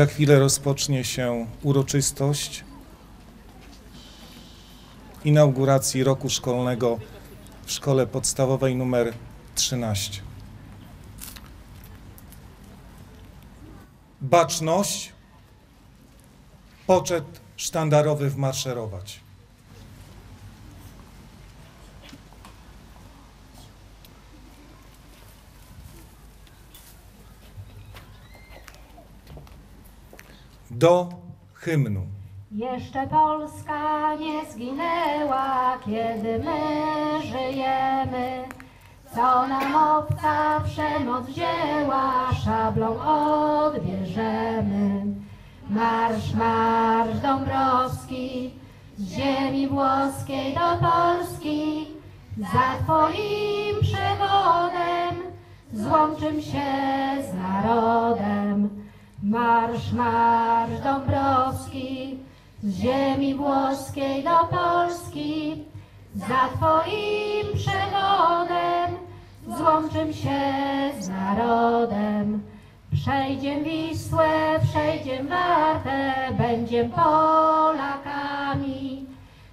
Za chwilę rozpocznie się uroczystość inauguracji roku szkolnego w szkole podstawowej numer 13. Baczność, poczet sztandarowy wmaszerować. Do hymnu. Jeszcze Polska nie zginęła, kiedy my żyjemy. Co nam obca przemoc wzięła, szablą odbierzemy. Marsz, marsz Dąbrowski, z ziemi włoskiej do Polski. Za Twoim przewodem złączym się z narodem. Marsz, marsz Dąbrowski, z ziemi włoskiej do Polski. Za Twoim przewodem złączym się z narodem. Przejdziem Wisłę, przejdziem Wartę, będziem Polakami.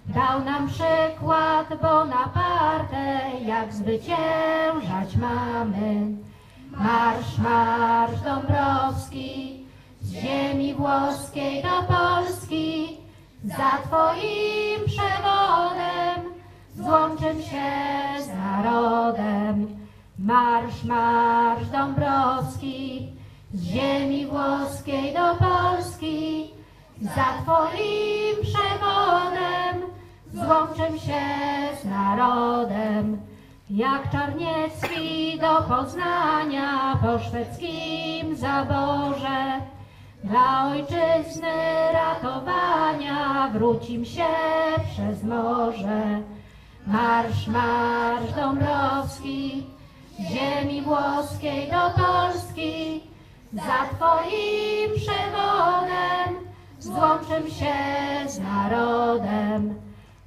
Dał nam przykład Bonaparte, jak zwyciężać mamy. Marsz, marsz Dąbrowski, z ziemi włoskiej do Polski. Za Twoim przewodem złączym się z narodem. Marsz, marsz Dąbrowski, z ziemi włoskiej do Polski. Za Twoim przewodem złączym się z narodem. Jak Czarniecki do Poznania po szwedzkim zaborze, dla ojczyzny ratowania wrócim się przez morze. Marsz, marsz Dąbrowski, ziemi włoskiej do Polski, za Twoim przewodem złączym się z narodem.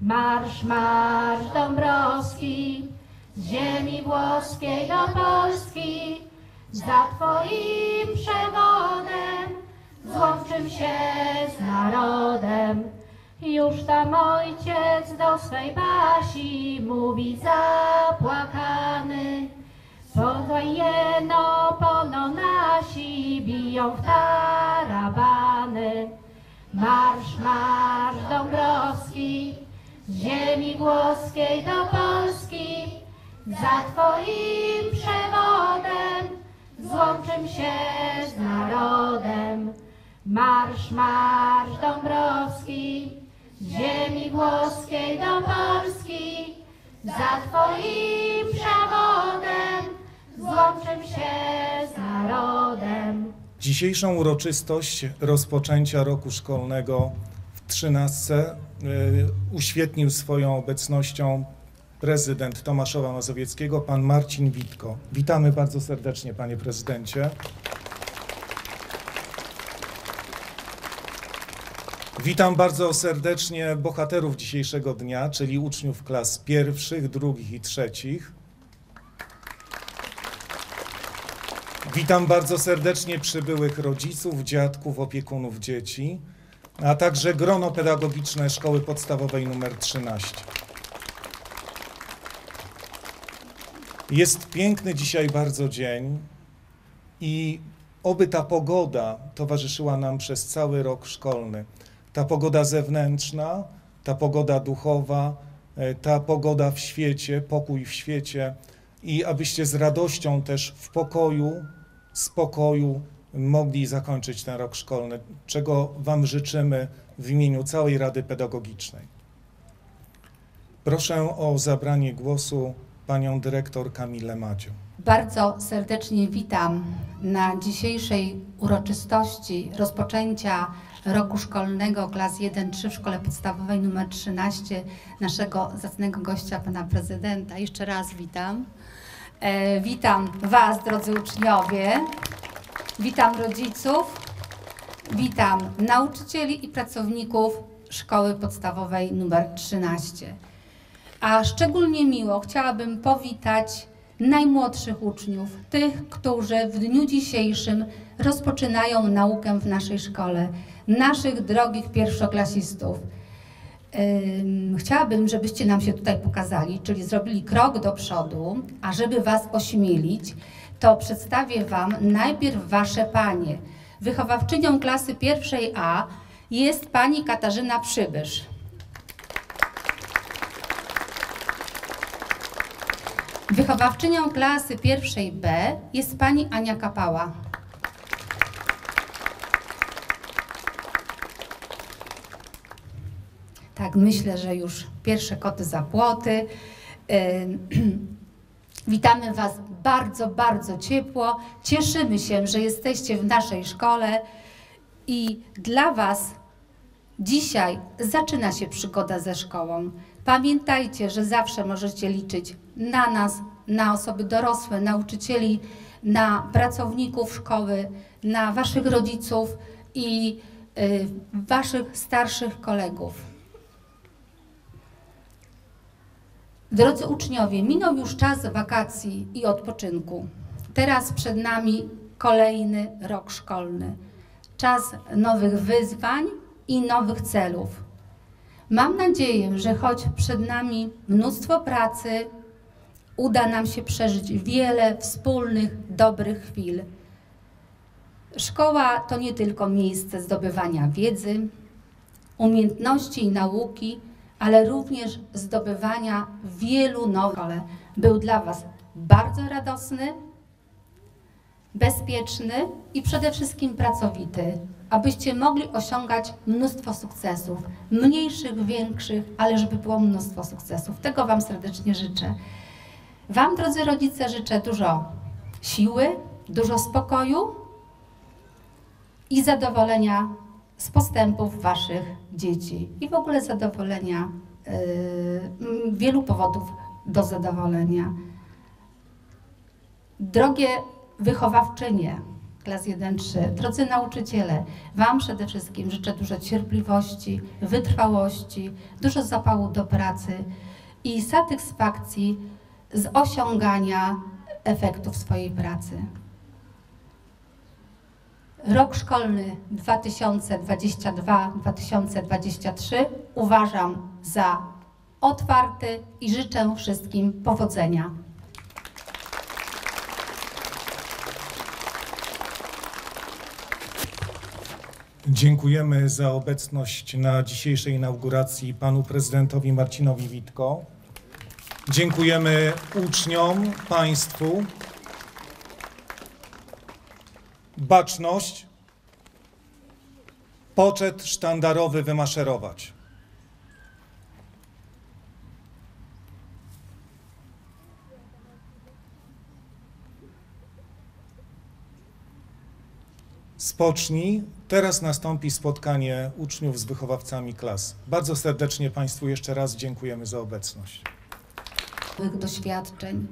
Marsz, marsz Dąbrowski, z ziemi włoskiej do Polski, za Twoim przewodem złączym się z narodem. Już tam ojciec do swej Basi mówi zapłakany. Podaj jeno pono nasi biją w tarabany. Marsz, marsz Dąbrowski, z ziemi włoskiej do Polski. Za Twoim przewodem złączym się z narodem. Marsz, marsz Dąbrowski, ziemi włoskiej do Polski. Za Twoim przewodem złączym się z narodem. Dzisiejszą uroczystość rozpoczęcia roku szkolnego w 13 y, uświetnił swoją obecnością prezydent Tomaszowa Mazowieckiego, pan Marcin Witko. Witamy bardzo serdecznie, panie prezydencie. Witam bardzo serdecznie bohaterów dzisiejszego dnia, czyli uczniów klas pierwszych, drugich i trzecich. Witam bardzo serdecznie przybyłych rodziców, dziadków, opiekunów dzieci, a także grono pedagogiczne Szkoły Podstawowej nr 13. Jest piękny dzisiaj bardzo dzień i oby ta pogoda towarzyszyła nam przez cały rok szkolny. Ta pogoda zewnętrzna, ta pogoda duchowa, e, ta pogoda w świecie, pokój w świecie i abyście z radością też w pokoju, spokoju mogli zakończyć ten rok szkolny, czego Wam życzymy w imieniu całej Rady Pedagogicznej. Proszę o zabranie głosu panią dyrektor Kamilę Madziu. Bardzo serdecznie witam na dzisiejszej uroczystości rozpoczęcia roku szkolnego klas 1-3 w Szkole Podstawowej nr 13 naszego zacnego gościa, pana prezydenta. Jeszcze raz witam. E, witam Was, drodzy uczniowie. Witam rodziców. Witam nauczycieli i pracowników Szkoły Podstawowej nr 13. A szczególnie miło chciałabym powitać najmłodszych uczniów, tych, którzy w dniu dzisiejszym rozpoczynają naukę w naszej szkole, naszych drogich pierwszoklasistów. Ym, Chciałabym, żebyście nam się tutaj pokazali, czyli zrobili krok do przodu, a żeby Was ośmielić, to przedstawię Wam najpierw Wasze panie. Wychowawczynią klasy pierwszej A jest pani Katarzyna Przybysz. Wychowawczynią klasy pierwszej B jest pani Ania Kapała. Tak, myślę, że już pierwsze koty za płoty. Witamy Was bardzo, bardzo ciepło. Cieszymy się, że jesteście w naszej szkole i dla Was dzisiaj zaczyna się przygoda ze szkołą. Pamiętajcie, że zawsze możecie liczyć na nas, na osoby dorosłe, nauczycieli, na pracowników szkoły, na Waszych rodziców i y, Waszych starszych kolegów. Drodzy uczniowie, minął już czas wakacji i odpoczynku. Teraz przed nami kolejny rok szkolny. Czas nowych wyzwań i nowych celów. Mam nadzieję, że choć przed nami mnóstwo pracy, uda nam się przeżyć wiele wspólnych, dobrych chwil. Szkoła to nie tylko miejsce zdobywania wiedzy, umiejętności i nauki, ale również zdobywania wielu nowych. Był dla Was bardzo radosny, bezpieczny i przede wszystkim pracowity, abyście mogli osiągać mnóstwo sukcesów, mniejszych, większych, ale żeby było mnóstwo sukcesów. Tego Wam serdecznie życzę. Wam, drodzy rodzice, życzę dużo siły, dużo spokoju i zadowolenia z postępów Waszych dzieci i w ogóle zadowolenia, yy, wielu powodów do zadowolenia. Drogie wychowawczynie klas 1-3, drodzy nauczyciele, Wam przede wszystkim życzę dużo cierpliwości, wytrwałości, dużo zapału do pracy i satysfakcji z osiągania efektów swojej pracy. Rok szkolny 2022-2023 uważam za otwarty i życzę wszystkim powodzenia. Dziękujemy za obecność na dzisiejszej inauguracji panu prezydentowi Marcinowi Witko. Dziękujemy uczniom, państwu. Baczność. Poczet sztandarowy wymaszerować. Spocznij. Teraz nastąpi spotkanie uczniów z wychowawcami klas. Bardzo serdecznie Państwu jeszcze raz dziękujemy za obecność. doświadczeń.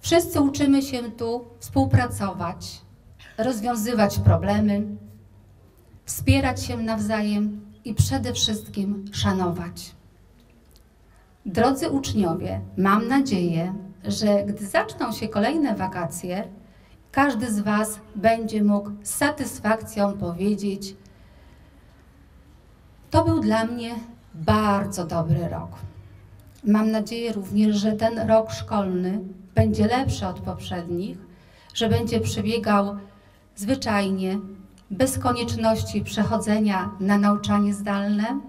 Wszyscy uczymy się tu współpracować, rozwiązywać problemy, wspierać się nawzajem i przede wszystkim szanować. Drodzy uczniowie, mam nadzieję, że gdy zaczną się kolejne wakacje, każdy z Was będzie mógł z satysfakcją powiedzieć: To był dla mnie bardzo dobry rok. Mam nadzieję również, że ten rok szkolny będzie lepszy od poprzednich, że będzie przebiegał zwyczajnie, bez konieczności przechodzenia na nauczanie zdalne,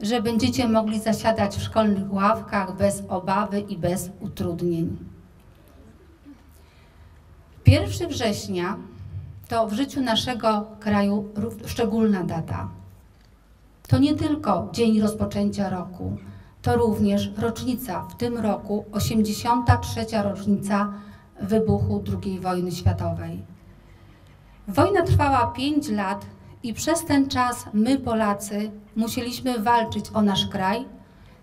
że będziecie mogli zasiadać w szkolnych ławkach bez obawy i bez utrudnień. 1 września to w życiu naszego kraju szczególna data. To nie tylko dzień rozpoczęcia roku, to również rocznica, w tym roku 83. rocznica wybuchu II wojny światowej. Wojna trwała 5 lat i przez ten czas my, Polacy, musieliśmy walczyć o nasz kraj,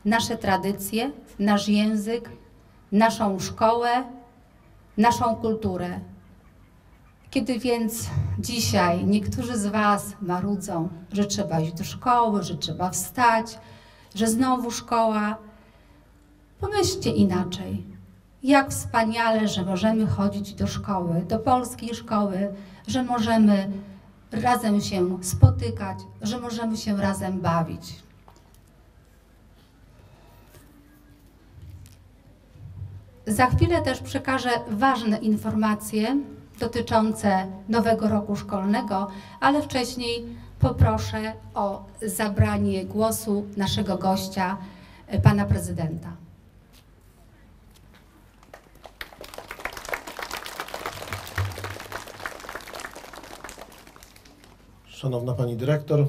nasze tradycje, nasz język, naszą szkołę, naszą kulturę. Kiedy więc dzisiaj niektórzy z Was marudzą, że trzeba iść do szkoły, że trzeba wstać, że znowu szkoła, pomyślcie inaczej. jak wspaniale, że możemy chodzić do szkoły, do polskiej szkoły, że możemy razem się spotykać, że możemy się razem bawić. Za chwilę też przekażę ważne informacje dotyczące nowego roku szkolnego, ale wcześniej poproszę o zabranie głosu naszego gościa, e, pana prezydenta. Szanowna Pani Dyrektor,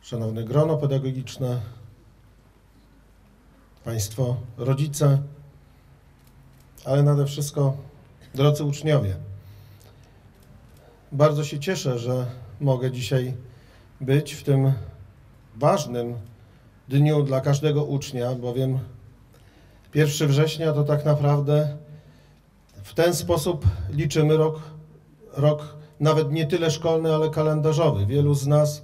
Szanowne grono pedagogiczne, Państwo rodzice, ale nade wszystko drodzy uczniowie. Bardzo się cieszę, że mogę dzisiaj być w tym ważnym dniu dla każdego ucznia, bowiem 1 września to tak naprawdę w ten sposób liczymy rok, rok nawet nie tyle szkolny, ale kalendarzowy. Wielu z nas,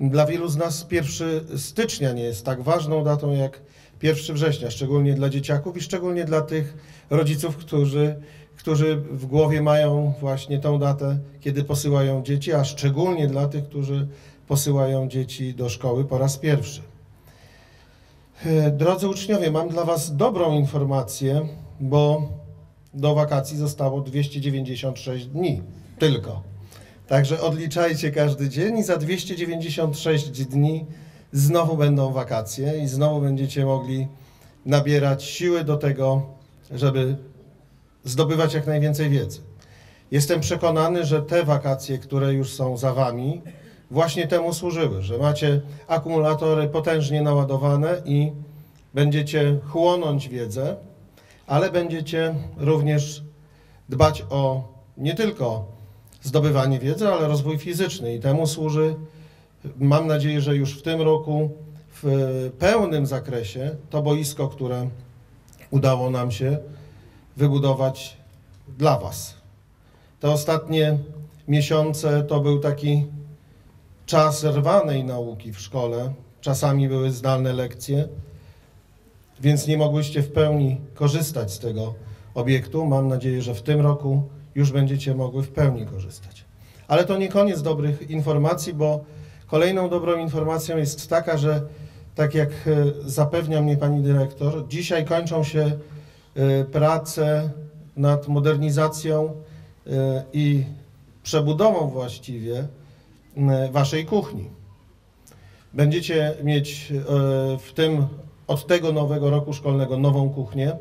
dla wielu z nas 1 stycznia nie jest tak ważną datą jak 1 września, szczególnie dla dzieciaków i szczególnie dla tych rodziców, którzy, którzy w głowie mają właśnie tą datę, kiedy posyłają dzieci, a szczególnie dla tych, którzy posyłają dzieci do szkoły po raz pierwszy. E, Drodzy uczniowie, mam dla Was dobrą informację, bo do wakacji zostało 296 dni tylko. Także odliczajcie każdy dzień i za 296 dni znowu będą wakacje i znowu będziecie mogli nabierać siły do tego, żeby zdobywać jak najwięcej wiedzy. Jestem przekonany, że te wakacje, które już są za Wami, właśnie temu służyły, że macie akumulatory potężnie naładowane i będziecie chłonąć wiedzę, ale będziecie również dbać o nie tylko zdobywanie wiedzy, ale rozwój fizyczny i temu służy, mam nadzieję, że już w tym roku w pełnym zakresie to boisko, które udało nam się wybudować dla Was. Te ostatnie miesiące to był taki czas rwanej nauki w szkole. Czasami były zdalne lekcje, więc nie mogłyście w pełni korzystać z tego obiektu. Mam nadzieję, że w tym roku już będziecie mogły w pełni korzystać. Ale to nie koniec dobrych informacji, bo kolejną dobrą informacją jest taka, że tak jak e, zapewnia mnie pani dyrektor, dzisiaj kończą się e, prace nad modernizacją e, i przebudową właściwie waszej kuchni. Będziecie mieć w tym, od tego nowego roku szkolnego nową kuchnię.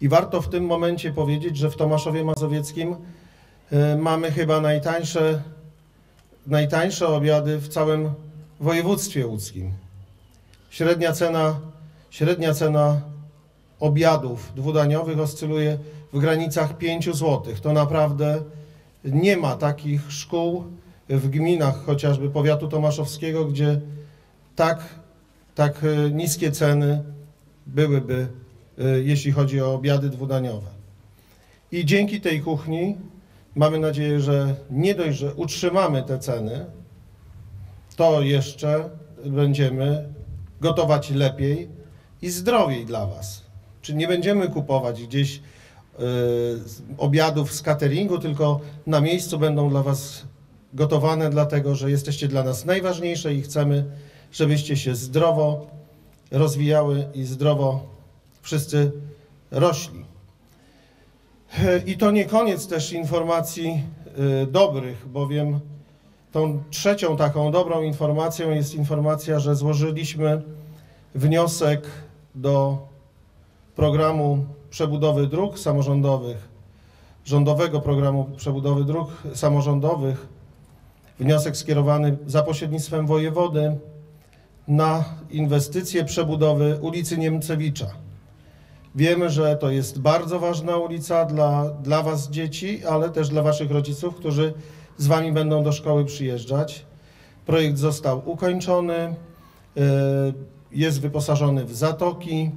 I warto w tym momencie powiedzieć, że w Tomaszowie Mazowieckim mamy chyba najtańsze, najtańsze obiady w całym województwie łódzkim. Średnia cena, średnia cena obiadów dwudaniowych oscyluje w granicach 5 zł. To naprawdę nie ma takich szkół w gminach chociażby powiatu tomaszowskiego, gdzie tak, tak e, niskie ceny byłyby, e, jeśli chodzi o obiady dwudaniowe. I dzięki tej kuchni mamy nadzieję, że nie dość, że utrzymamy te ceny, to jeszcze będziemy gotować lepiej i zdrowiej dla Was. Czy nie będziemy kupować gdzieś z- obiadów z cateringu, tylko na miejscu będą dla Was gotowane, dlatego że jesteście dla nas najważniejsze i chcemy, żebyście się zdrowo rozwijały i zdrowo wszyscy rośli. E, I to nie koniec też informacji e, dobrych, bowiem tą trzecią taką dobrą informacją jest informacja, że złożyliśmy wniosek do programu przebudowy dróg samorządowych, rządowego programu przebudowy dróg samorządowych, wniosek skierowany za pośrednictwem wojewody na inwestycje przebudowy ulicy Niemcewicza. Wiemy, że to jest bardzo ważna ulica dla, dla Was, dzieci, ale też dla Waszych rodziców, którzy z Wami będą do szkoły przyjeżdżać. Projekt został ukończony, e, jest wyposażony w zatoki,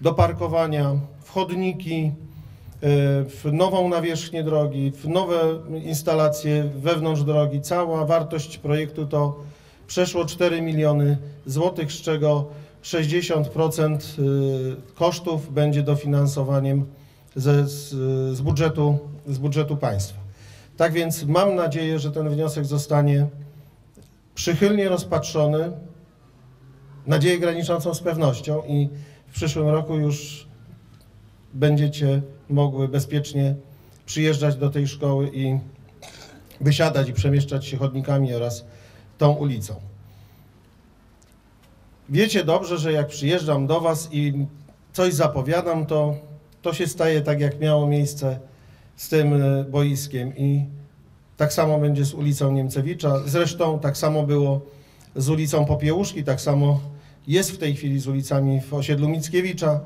do parkowania, w chodniki, e, w nową nawierzchnię drogi, w nowe instalacje wewnątrz drogi. Cała wartość projektu to przeszło 4 miliony złotych, z czego 60% y, kosztów będzie dofinansowaniem ze, z, z, budżetu, z budżetu państwa. Tak więc mam nadzieję, że ten wniosek zostanie przychylnie rozpatrzony, nadzieję graniczącą z pewnością i w przyszłym roku już będziecie mogły bezpiecznie przyjeżdżać do tej szkoły i wysiadać i przemieszczać się chodnikami oraz tą ulicą. Wiecie dobrze, że jak przyjeżdżam do Was i coś zapowiadam, to to się staje tak, jak miało miejsce z tym e, boiskiem i tak samo będzie z ulicą Niemcewicza. Zresztą tak samo było z ulicą Popiełuszki, tak samo jest w tej chwili z ulicami w osiedlu Mickiewicza,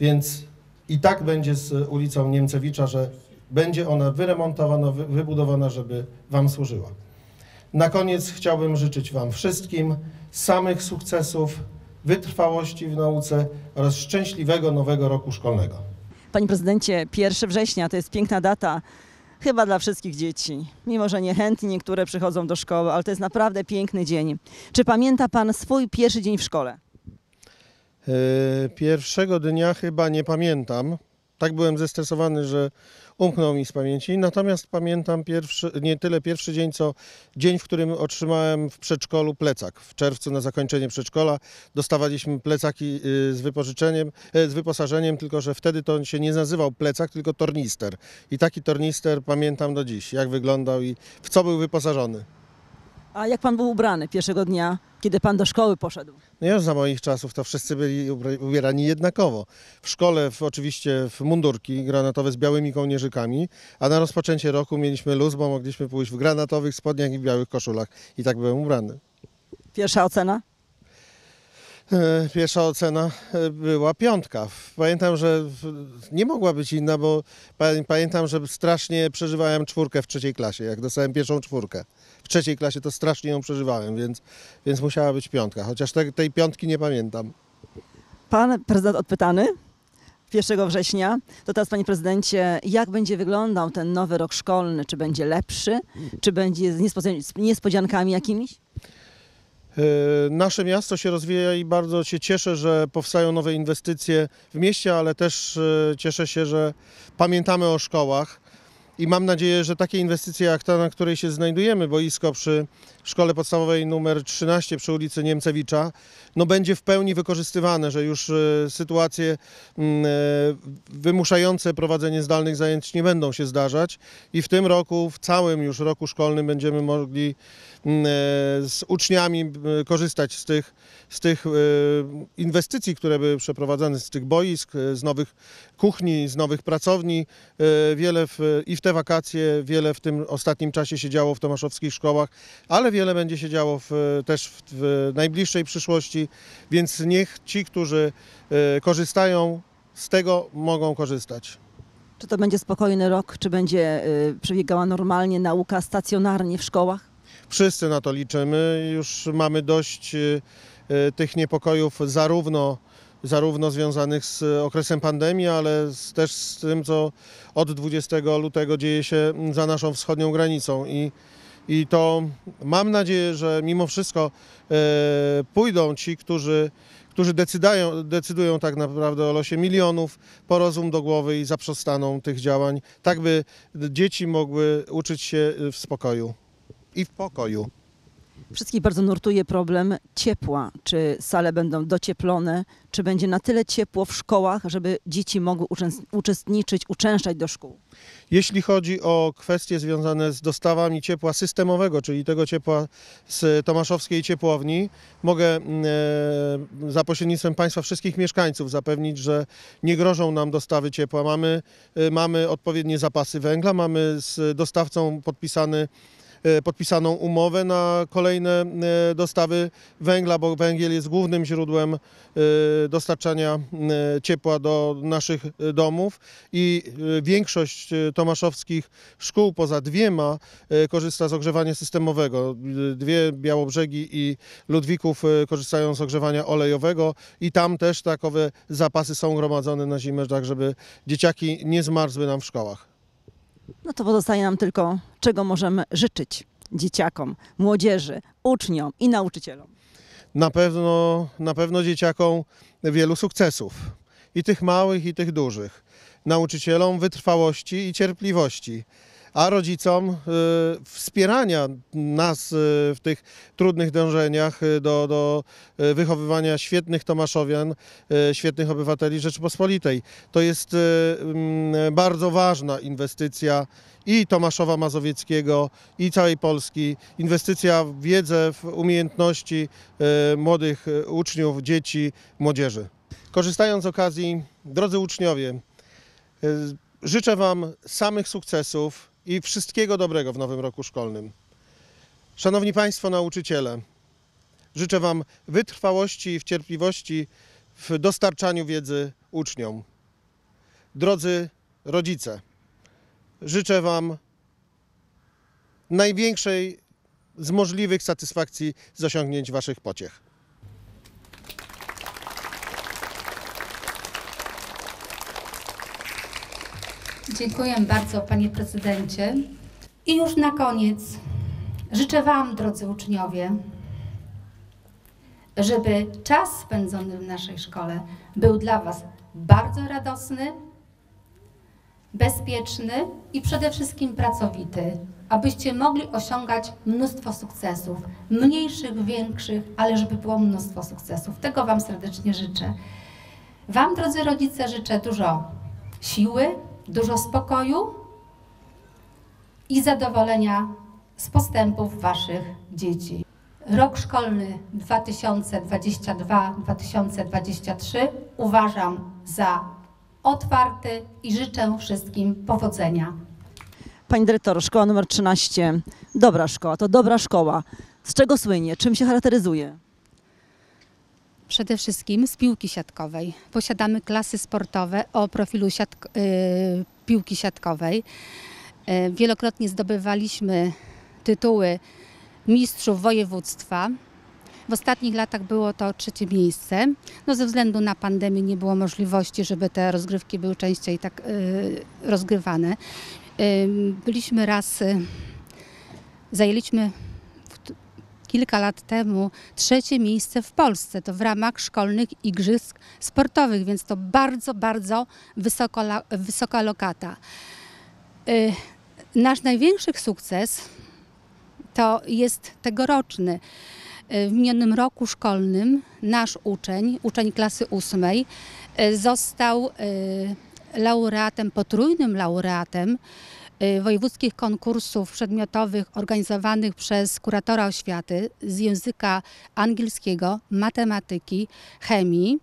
więc i tak będzie z ulicą Niemcewicza, że będzie ona wyremontowana, wy- wybudowana, żeby Wam służyła. Na koniec chciałbym życzyć Wam wszystkim samych sukcesów, wytrwałości w nauce oraz szczęśliwego nowego roku szkolnego. Panie prezydencie, 1 września to jest piękna data, chyba dla wszystkich dzieci. Mimo, że niechętnie niektóre przychodzą do szkoły, ale to jest naprawdę piękny dzień. Czy pamięta pan swój pierwszy dzień w szkole? E, Pierwszego dnia chyba nie pamiętam. Tak byłem zestresowany, że umknął mi z pamięci. Natomiast pamiętam pierwszy, nie tyle pierwszy dzień, co dzień, w którym otrzymałem w przedszkolu plecak. W czerwcu na zakończenie przedszkola dostawaliśmy plecaki y, z wypożyczeniem, e, z wyposażeniem, tylko że wtedy to się nie nazywał plecak, tylko tornister. I taki tornister pamiętam do dziś, jak wyglądał i w co był wyposażony. A jak pan był ubrany pierwszego dnia, kiedy pan do szkoły poszedł? No już za moich czasów to wszyscy byli ubierani jednakowo. W szkole w, oczywiście w mundurki granatowe z białymi kołnierzykami, a na rozpoczęcie roku mieliśmy luz, bo mogliśmy pójść w granatowych spodniach i w białych koszulach. I tak byłem ubrany. Pierwsza ocena? E, Pierwsza ocena e, była piątka. Pamiętam, że nie mogła być inna, bo pa- pamiętam, że strasznie przeżywałem czwórkę w trzeciej klasie, jak dostałem pierwszą czwórkę. W trzeciej klasie to strasznie ją przeżywałem, więc, więc musiała być piątka, chociaż te, tej piątki nie pamiętam. Pan prezydent odpytany 1 września. To teraz, panie prezydencie, jak będzie wyglądał ten nowy rok szkolny? Czy będzie lepszy? Czy będzie z niespodziankami jakimiś? E, Nasze miasto się rozwija i bardzo się cieszę, że powstają nowe inwestycje w mieście, ale też e, cieszę się, że pamiętamy o szkołach. I mam nadzieję, że takie inwestycje jak ta, na której się znajdujemy, boisko przy szkole podstawowej numer 13 przy ulicy Niemcewicza, no będzie w pełni wykorzystywane, że już e, sytuacje mm, e, wymuszające prowadzenie zdalnych zajęć nie będą się zdarzać i w tym roku, w całym już roku szkolnym będziemy mogli mm, e, z uczniami korzystać z tych, z tych inwestycji, które były przeprowadzane, z tych boisk, z nowych kuchni, z nowych pracowni. Wiele w, i w te wakacje, wiele w tym ostatnim czasie się działo w tomaszowskich szkołach, ale wiele będzie się działo w, też w, w najbliższej przyszłości, więc niech ci, którzy e, korzystają z tego, mogą korzystać. Czy to będzie spokojny rok? Czy będzie y, przebiegała normalnie nauka stacjonarnie w szkołach? Wszyscy na to liczymy. Już mamy dość e, e, tych niepokojów zarówno, zarówno związanych z okresem pandemii, ale też z tym, co od 20 lutego dzieje się za naszą wschodnią granicą. I, i to mam nadzieję, że mimo wszystko e, pójdą ci, którzy, którzy decydają, decydują tak naprawdę o losie milionów, po rozum do głowy i zaprzestaną tych działań, tak by dzieci mogły uczyć się w spokoju i w pokoju. Wszystkich bardzo nurtuje problem ciepła. Czy sale będą docieplone? Czy będzie na tyle ciepło w szkołach, żeby dzieci mogły uczestniczyć, uczęszczać do szkół? Jeśli chodzi o kwestie związane z dostawami ciepła systemowego, czyli tego ciepła z Tomaszowskiej Ciepłowni, mogę e, za pośrednictwem Państwa wszystkich mieszkańców zapewnić, że nie grożą nam dostawy ciepła. Mamy, e, mamy odpowiednie zapasy węgla, mamy z dostawcą podpisany podpisaną umowę na kolejne e, dostawy węgla, bo węgiel jest głównym źródłem e, dostarczania e, ciepła do naszych e, domów i e, większość e, tomaszowskich szkół poza dwiema e, korzysta z ogrzewania systemowego. E, Dwie Białobrzegi i Ludwików e, korzystają z ogrzewania olejowego i tam też takowe zapasy są gromadzone na zimę, tak żeby dzieciaki nie zmarzły nam w szkołach. No to pozostaje nam tylko, czego możemy życzyć dzieciakom, młodzieży, uczniom i nauczycielom. na pewno, na pewno dzieciakom wielu sukcesów. I tych małych, i tych dużych. Nauczycielom wytrwałości i cierpliwości, a rodzicom y, wspierania nas y, w tych trudnych dążeniach y, do, do wychowywania świetnych Tomaszowian, świetnych obywateli Rzeczypospolitej. To jest mm, bardzo ważna inwestycja i Tomaszowa Mazowieckiego, i całej Polski. Inwestycja w wiedzę, w umiejętności młodych uczniów, dzieci, młodzieży. Korzystając z okazji, drodzy uczniowie, życzę Wam samych sukcesów i wszystkiego dobrego w nowym roku szkolnym. Szanowni Państwo nauczyciele, życzę Wam wytrwałości i cierpliwości w dostarczaniu wiedzy uczniom. Drodzy rodzice, życzę Wam największej z możliwych satysfakcji z osiągnięć Waszych pociech. Dziękuję bardzo, panie prezydencie. I już na koniec życzę Wam, drodzy uczniowie, żeby czas spędzony w naszej szkole był dla Was bardzo radosny, bezpieczny i przede wszystkim pracowity, abyście mogli osiągać mnóstwo sukcesów, mniejszych, większych, ale żeby było mnóstwo sukcesów. Tego Wam serdecznie życzę. Wam, drodzy rodzice, życzę dużo siły, dużo spokoju i zadowolenia z postępów Waszych dzieci. Rok szkolny 2022-2023 uważam za otwarty i życzę wszystkim powodzenia. Pani dyrektor, szkoła numer 13, dobra szkoła, to dobra szkoła. Z czego słynie? Czym się charakteryzuje? Przede wszystkim z piłki siatkowej. Posiadamy klasy sportowe o profilu siatk- y, piłki siatkowej. Y, wielokrotnie zdobywaliśmy tytuły mistrzów województwa. W ostatnich latach było to trzecie miejsce. No ze względu na pandemię nie było możliwości, żeby te rozgrywki były częściej tak y, rozgrywane. Byliśmy raz, zajęliśmy kilka lat temu trzecie miejsce w Polsce. To w ramach szkolnych igrzysk sportowych, więc to bardzo, bardzo wysoko, wysoka lokata. Y, Nasz największy sukces to jest tegoroczny. Y, W minionym roku szkolnym nasz uczeń, uczeń klasy ósmej, y, został laureatem, potrójnym laureatem wojewódzkich konkursów przedmiotowych organizowanych przez kuratora oświaty z języka angielskiego, matematyki, chemii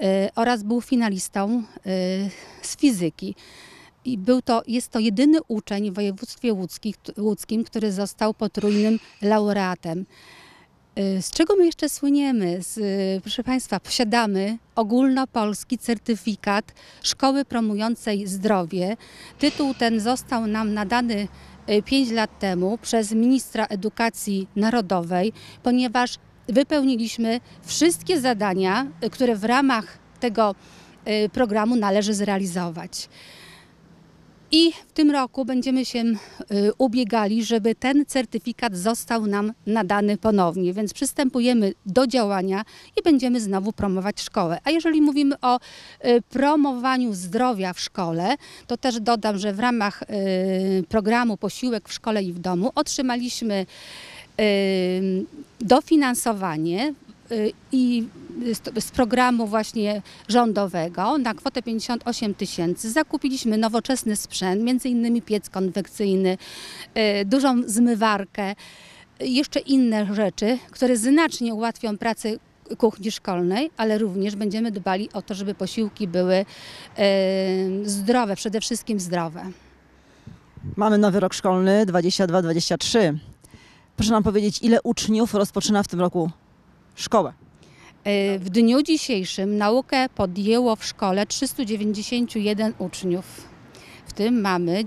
y, oraz był finalistą y, z fizyki. I był to, jest to jedyny uczeń w województwie łódzkim, który został potrójnym laureatem. Y, Z czego my jeszcze słyniemy? Z, y, proszę Państwa, posiadamy ogólnopolski certyfikat Szkoły Promującej Zdrowie. Tytuł ten został nam nadany 5 lat temu przez ministra edukacji narodowej, ponieważ wypełniliśmy wszystkie zadania, y, które w ramach tego y, programu należy zrealizować. I w tym roku będziemy się y, ubiegali, żeby ten certyfikat został nam nadany ponownie, więc przystępujemy do działania i będziemy znowu promować szkołę. A jeżeli mówimy o y, promowaniu zdrowia w szkole, to też dodam, że w ramach y, programu Posiłek w szkole i w domu otrzymaliśmy dofinansowanie i z, programu właśnie rządowego na kwotę 58 tysięcy zakupiliśmy nowoczesny sprzęt, między innymi piec konwekcyjny, y, dużą zmywarkę, y, jeszcze inne rzeczy, które znacznie ułatwią pracę kuchni szkolnej, ale również będziemy dbali o to, żeby posiłki były y, zdrowe, przede wszystkim zdrowe. Mamy nowy rok szkolny 22-23. Proszę nam powiedzieć, ile uczniów rozpoczyna w tym roku szkołę? Y, W dniu dzisiejszym naukę podjęło w szkole 391 uczniów. W tym mamy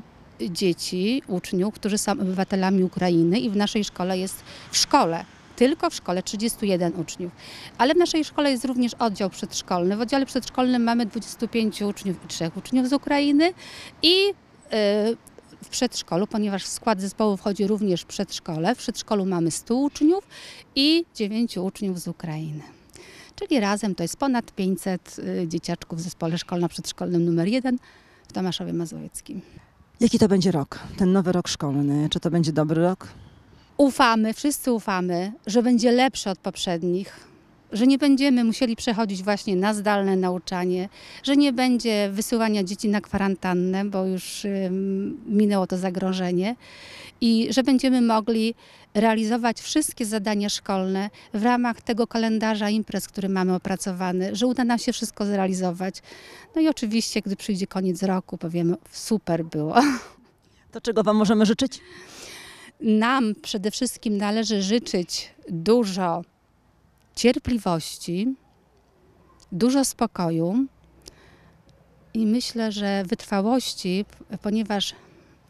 dzieci, uczniów, którzy są obywatelami Ukrainy i w naszej szkole jest w szkole. Tylko w szkole 31 uczniów. Ale w naszej szkole jest również oddział przedszkolny. W oddziale przedszkolnym mamy 25 uczniów i 3 uczniów z Ukrainy i y, w przedszkolu, ponieważ w skład zespołu wchodzi również przedszkole. W przedszkolu mamy 100 uczniów i 9 uczniów z Ukrainy. Czyli razem to jest ponad 500 y, dzieciaczków w zespole szkolno-przedszkolnym numer 1 w Tomaszowie Mazowieckim. Jaki to będzie rok? Ten nowy rok szkolny. Czy to będzie dobry rok? Ufamy, wszyscy ufamy, że będzie lepszy od poprzednich, że nie będziemy musieli przechodzić właśnie na zdalne nauczanie, że nie będzie wysyłania dzieci na kwarantannę, bo już minęło to zagrożenie i że będziemy mogli realizować wszystkie zadania szkolne w ramach tego kalendarza imprez, który mamy opracowany, że uda nam się wszystko zrealizować. No i oczywiście, gdy przyjdzie koniec roku, powiemy, super było. To czego Wam możemy życzyć? Nam przede wszystkim należy życzyć dużo cierpliwości, dużo spokoju i myślę, że wytrwałości, ponieważ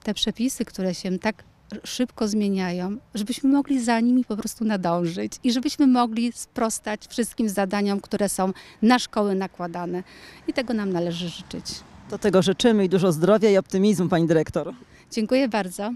te przepisy, które się tak szybko zmieniają, żebyśmy mogli za nimi po prostu nadążyć i żebyśmy mogli sprostać wszystkim zadaniom, które są na szkoły nakładane. I tego nam należy życzyć. Do tego życzymy i dużo zdrowia i optymizmu, Pani Dyrektor. Dziękuję bardzo.